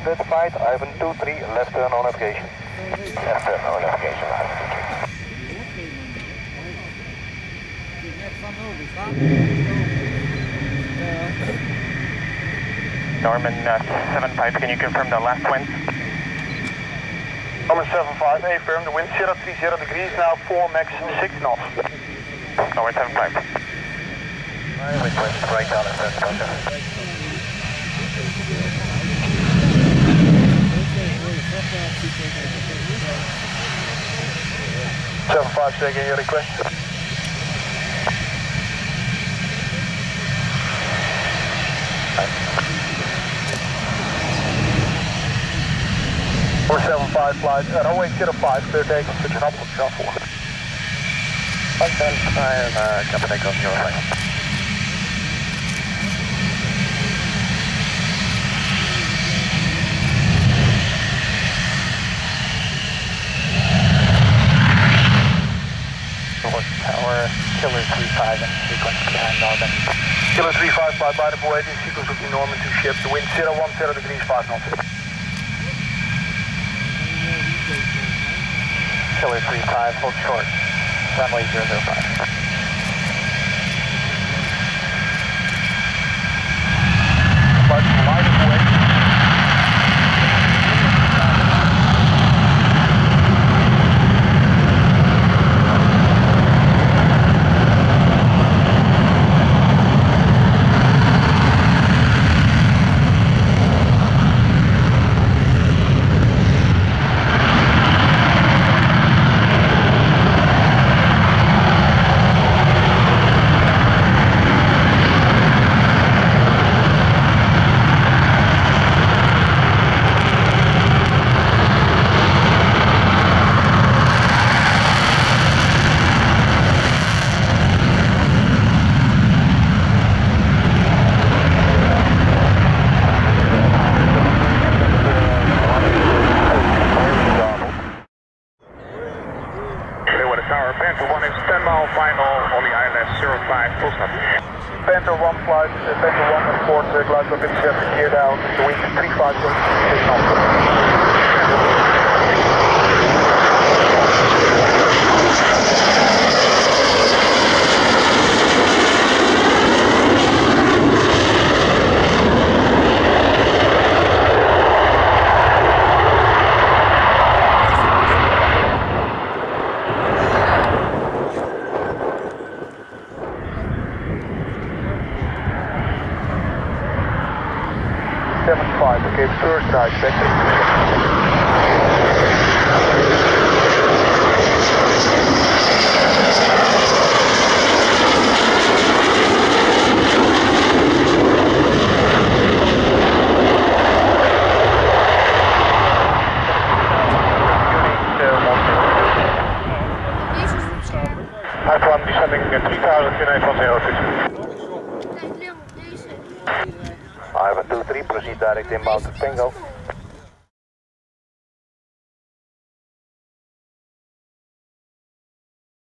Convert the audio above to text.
identified. Ivan 23, left turn on navigation. Left turn on navigation, Ivan 23. Norman uh, 75, can you confirm the last wind? Norman 75, affirm the wind 030 degrees, now 4 max 6 knots. Norman 75. I request right down at that Seven five second your request. Four seven five flight runway zero five clear takeoff switch op option voor. One ten five uh, company takeoff zero five. Tower, Killer 35 in sequence behind Norman. Killer 35 flight by the way, in sequence with the Norman 2 ship. The wind 010 degrees 5 knots. Killer 35, hold short. Runway 005. Flight light of way. Clearwater Tower, Panther 1 is 10 mile final on the ILS 05, full stop. Panther 1 flight, uh, Panther 1 and port, uh, glide up in 7 gear down, the wind 35 6 knots. 75, okay, first side, back Alpha 1 descending at 3000 feet, 106. 223, proceed direct em to Tango.